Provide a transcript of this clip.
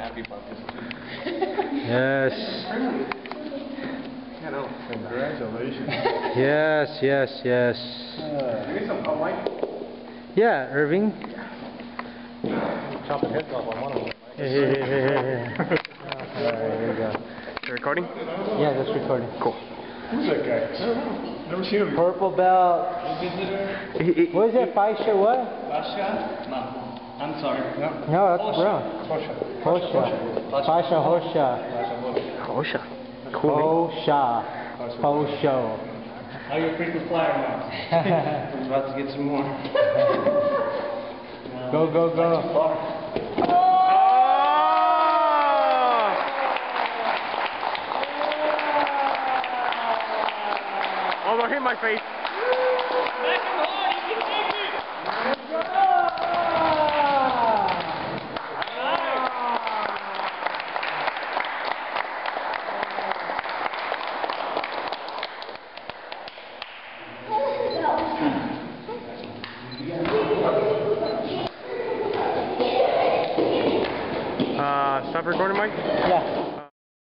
happy about this too. Yes. You know, Congratulations. Yes, yes, yes. give me some Hawaii. Yeah, Irving. Chopping heads off on one of them. Here, here. Alright, here we go. You recording? Yeah, that's recording. Cool. Who's that guy? I don't know. Never seen him. Purple belt. What is that? Faisha what? Pasha? No. I'm sorry. No, no that's brown. Kosha. Hosha. Faisha Hosha. Osha. Cool. Hosha. Hosho. How your frequent flyer now? I'm about to get some more. Go, go, go. Almost hit my face. Uh, stop recording, Mike. Yeah.